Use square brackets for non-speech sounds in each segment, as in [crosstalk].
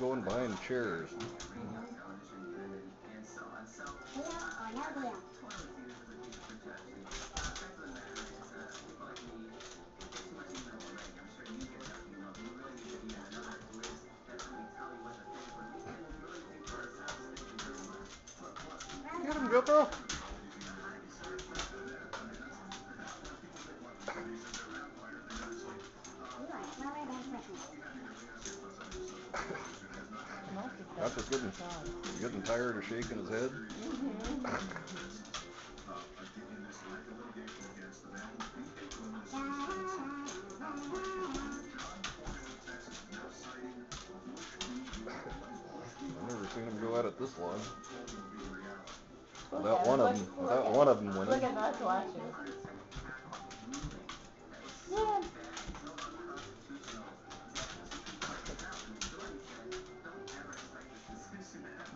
going behind chairs. Get him, Jethro! [laughs] Not just getting, getting tired of shaking his head. I've never seen him go at it this long. Without one of them, without one of them Look winning. at us watching. Yeah.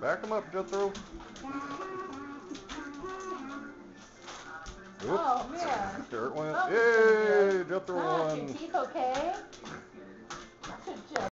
Back him up, Jethro. Oop, Oh man. it went. Oh, Yay, Jethro Gosh, your teeth okay?